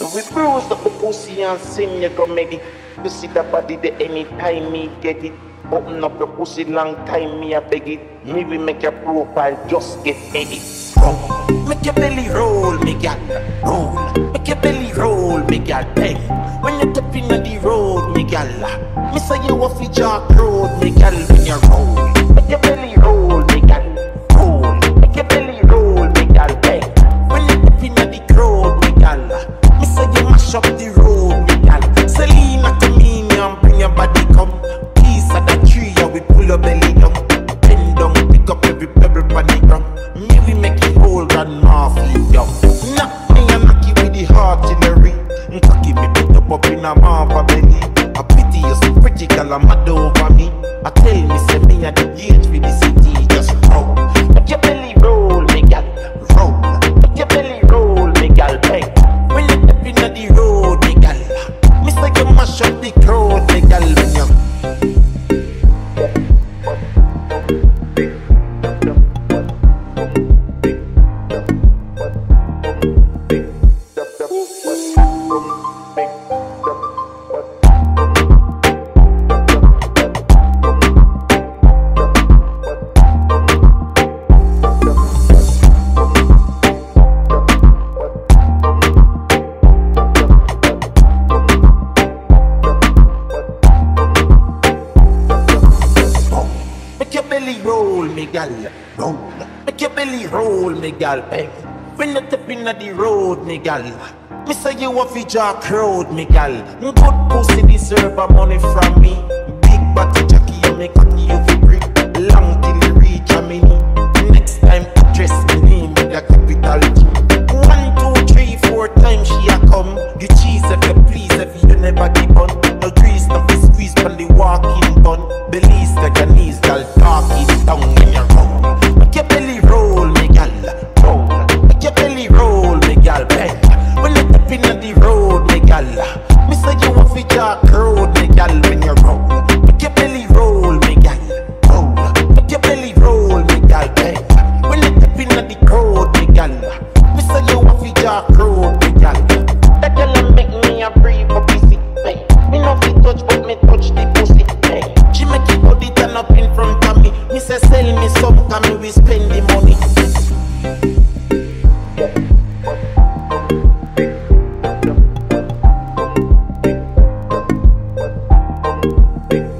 We bruise the pussy and sing you go make it. You see the body the anytime me get it. Open up your pussy long time me I beg it. Me we make your profile just get edit. Roll. Make your belly roll, me gal. Roll. Make your belly roll, me gal. Bang. When you tap in the road, me gal. Ah. Me say you off the jack road, me gal. When you roll. Your belly down. Bend down, pick up every pebble on the ground. Me we make it whole grandma feel young. Knock me and knock with the artillery. Cocky me put up up in a mama belly. I pity you so pretty girl, I'm mad over me. I tell me say me at the gate for the city, just roll. Make your belly roll, me gal, roll. Make your belly roll, me gal, bang. When you step inna the road, me gal, me say you mash up the crowd, belly roll, me gal, roll. Make your belly roll, me gal, bang. When you step inna the road, me gal. Me say you off the jack road, me gal. Good pussy deserve a money from me. fi talk rude, like y'all when you're wrong. But you belly roll. Thank